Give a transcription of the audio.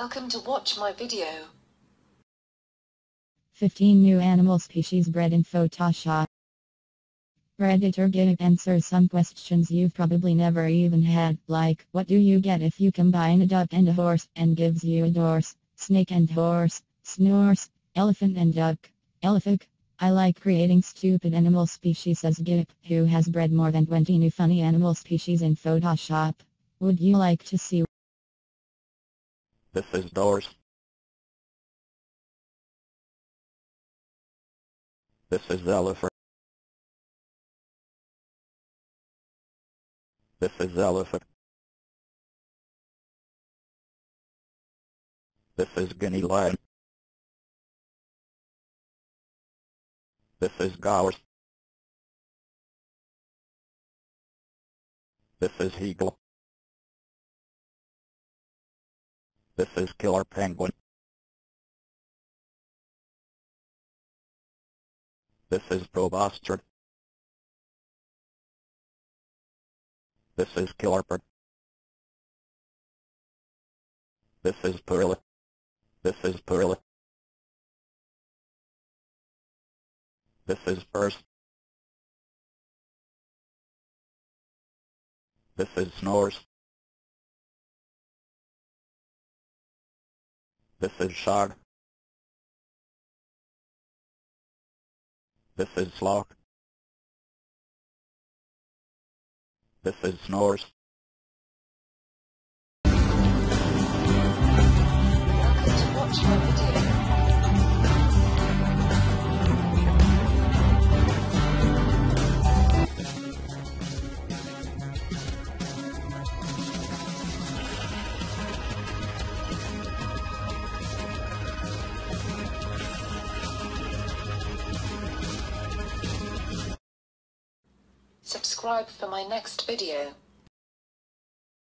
Welcome to watch my video. 15 new animal species bred in Photoshop. Redditor Gip answers some questions you've probably never even had, like, what do you get if you combine a duck and a horse, and gives you a dorse, snake and horse, snores, elephant and duck, elephant. I like creating stupid animal species says Gip, who has bred more than 20 new funny animal species in Photoshop. Would you like to see? This is dorse. This is elephant. This is elephant. This is guinea lion. This is Gowers. This is Eagle. This is Killer Penguin. This is Probostrid. This is Killer Bird. This is Perilla. This is Perilla. This is First. This is Snores. This is Shard. This is Slock. This is Snores. Subscribe for my next video.